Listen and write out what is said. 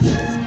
Yeah.